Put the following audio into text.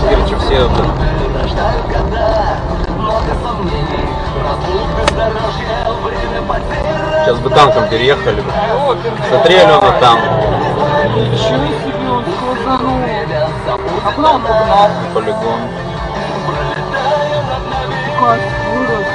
Логан, короче, все. Сейчас бы танком переехали бы. Смотрели он там. Ничего себе, он сказанул. А куда он погнал? Полигон. Как вырос.